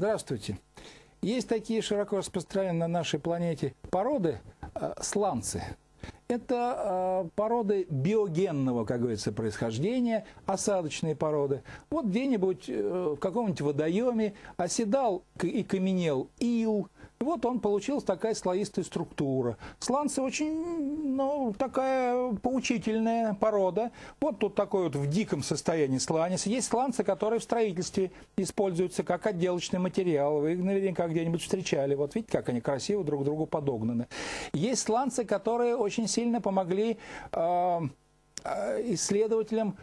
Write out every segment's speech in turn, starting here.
Здравствуйте. Есть такие широко распространенные на нашей планете породы э, сланцы. Это э, породы биогенного, как говорится, происхождения, осадочные породы. Вот где-нибудь э, в каком-нибудь водоеме оседал и каменел ил, вот он получилась такая слоистая структура. Сланцы очень, ну, такая поучительная порода. Вот тут такой вот в диком состоянии сланец. Есть сланцы, которые в строительстве используются как отделочный материал. Вы их наверняка где-нибудь встречали. Вот видите, как они красиво друг к другу подогнаны. Есть сланцы, которые очень сильно помогли Э, исследователям,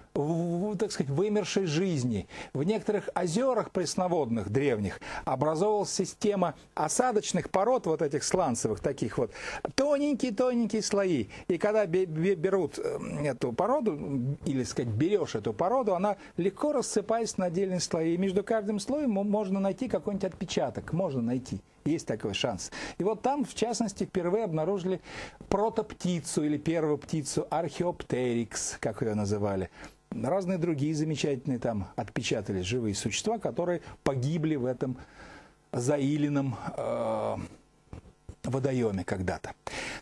так сказать, вымершей жизни. В некоторых озерах пресноводных древних образовалась система осадочных пород, вот этих сланцевых таких вот, тоненькие-тоненькие слои. И когда берут э, эту породу, или, сказать, берешь эту породу, она легко рассыпается на отдельные слои. И между каждым слоем можно найти какой-нибудь отпечаток, можно найти. Есть такой шанс. И вот там, в частности, впервые обнаружили протоптицу или первую птицу археоптерикс, как ее называли. Разные другие замечательные там отпечатались живые существа, которые погибли в этом заиленном э, водоеме когда-то.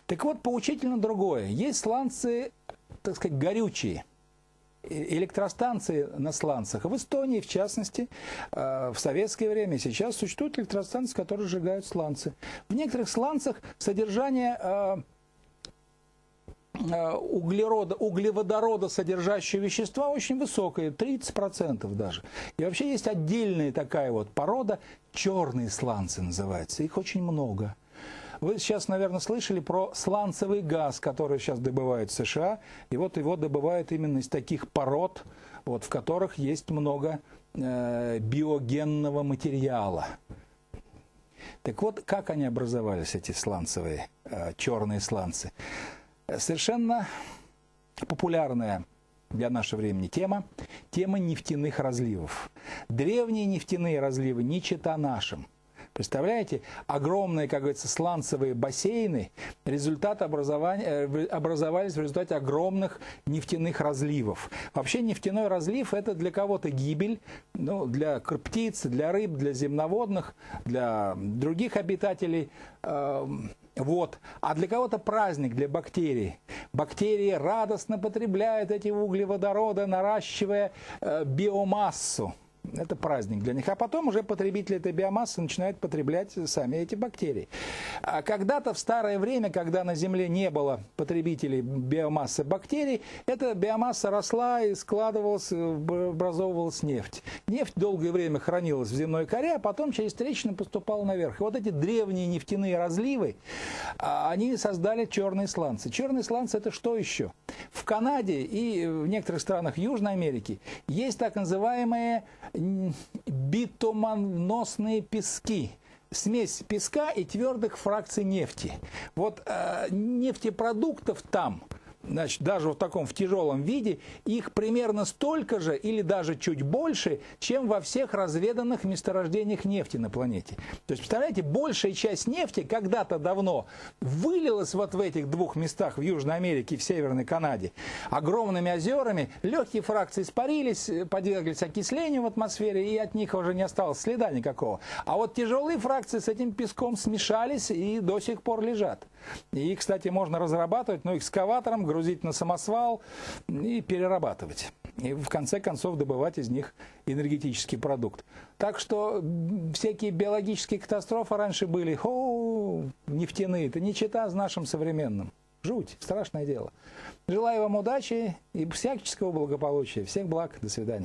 Так вот, поучительно другое. Есть сланцы, так сказать, горючие – электростанции на сланцах. В Эстонии, в частности, э, в советское время сейчас существуют электростанции, которые сжигают сланцы. В некоторых сланцах содержание э, э, углерода, углеводорода содержащего вещества очень высокое, 30% даже. И вообще есть отдельная такая вот порода, черные сланцы называются, их очень много. Вы сейчас, наверное, слышали про сланцевый газ, который сейчас добывают в США. И вот его добывают именно из таких пород, вот, в которых есть много э, биогенного материала. Так вот, как они образовались, эти сланцевые, э, черные сланцы? Совершенно популярная для нашего времени тема, тема нефтяных разливов. Древние нефтяные разливы не чита нашим – Представляете, огромные, как говорится, сланцевые бассейны, результат образования, э, образовались в результате огромных нефтяных разливов. Вообще нефтяной разлив это для кого-то гибель, ну, для птиц, для рыб, для земноводных, для других обитателей э, вот. А для кого-то праздник, для бактерий. Бактерии радостно потребляют эти углеводороды, наращивая э, биомассу. Это праздник для них. А потом уже потребители этой биомассы начинают потреблять сами эти бактерии. А когда-то в старое время, когда на Земле не было потребителей биомассы бактерий, эта биомасса росла и складывалась, образовывалась нефть. Нефть долгое время хранилась в земной коре, а потом через трещины поступала наверх. И вот эти древние нефтяные разливы, а, они создали черные сланцы. Черные сланцы это что еще? В Канаде и в некоторых странах Южной Америки есть так называемые битумоносные пески смесь песка и твердых фракций нефти. Вот э, нефтепродуктов там значит, даже в таком в тяжелом виде, их примерно столько же или даже чуть больше, чем во всех разведанных месторождениях нефти на планете. То есть, представляете, большая часть нефти когда-то давно вылилась вот в этих двух местах в Южной Америке и в Северной Канаде огромными озерами, легкие фракции испарились, подверглись окислению в атмосфере, и от них уже не осталось следа никакого. А вот тяжелые фракции с этим песком смешались и до сих пор лежат. И, кстати, можно разрабатывать, но экскаватором, грузить на самосвал и перерабатывать. И в конце концов добывать из них энергетический продукт. Так что всякие биологические катастрофы раньше были, хо, нефтяные, это не чита с нашим современным. Жуть, страшное дело. Желаю вам удачи и всяческого благополучия. Всех благ. До свидания.